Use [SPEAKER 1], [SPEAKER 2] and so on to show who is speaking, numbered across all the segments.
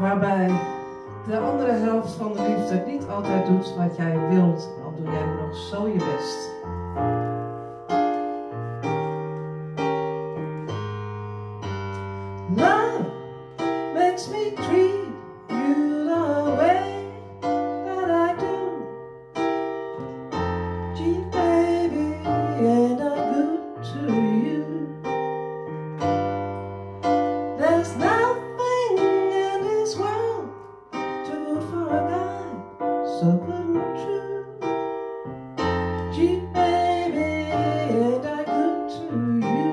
[SPEAKER 1] Waarbij de andere helft van de liefde niet altijd doet wat jij wilt, al doe jij nog zo je best. So and baby, ain't I to you?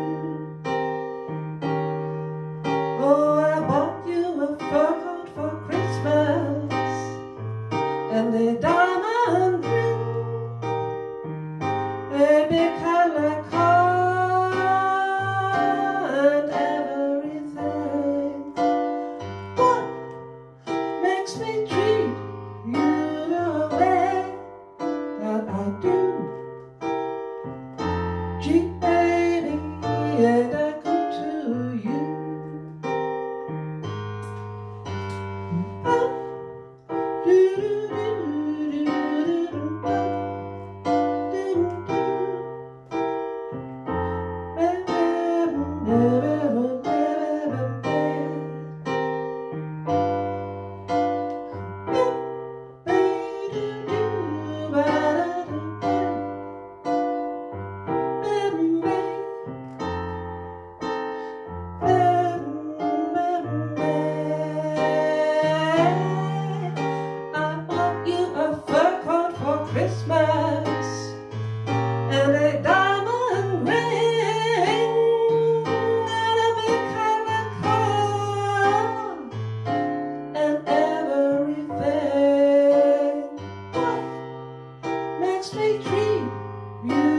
[SPEAKER 1] Oh, I bought you a fur coat for Christmas and a diamond me treat you